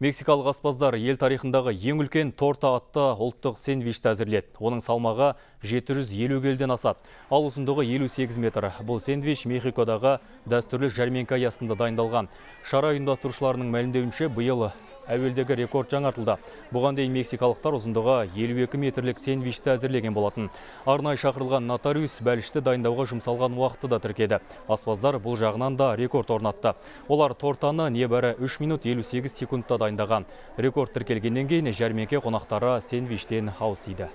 Мексикалық аспаздар ел тарихындағы ең үлкен торта атты ұлттық сэндвичті әзірледі. Оның салмағы 750 келден асады. Ал ұзындығы 58 метр. Бұл сэндвич Мехикодағы дәстүрлі жәрмеңке аясында дайындалған. Шара ұйымдастырушыларының мәлімдеуінше биыл әуелдегі рекорд жаңартылды. Бұған дейін мексикалықтар ұзындығы 52 метрлік сэндвичті әзірлеген болатын. Арнай шақырылған нотариус бәлішті дайындауға жұмсалған уақытты да тіркеді. Аспаздар бұл жағынан да рекорд орнатты. Олар тортаны небәрі 3 минут 58 секундта дайындаған. Рекорд тіркелгеннен кейін жәрмеңке қонақтары сэндвичтен ауыз тиді.